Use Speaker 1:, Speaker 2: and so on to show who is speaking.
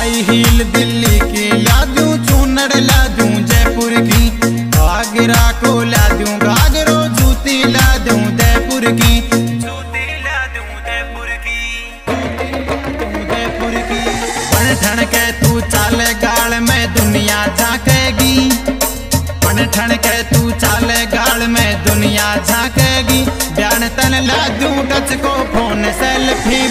Speaker 1: High heel Delhi की ला दूँ चूनड़ ला दूँ जयपुर की। आगरा को ला दूँ घाघरो जूती ला दूँ जयपुर की। जूती ला जयपुर की। जयपुर की। पण के तू चाले गाल में दुनिया झाकेगी। पण के तू चाले गाल में दुनिया झाकेगी। ब्यान तन ला टच को फ़ोन सेल्फी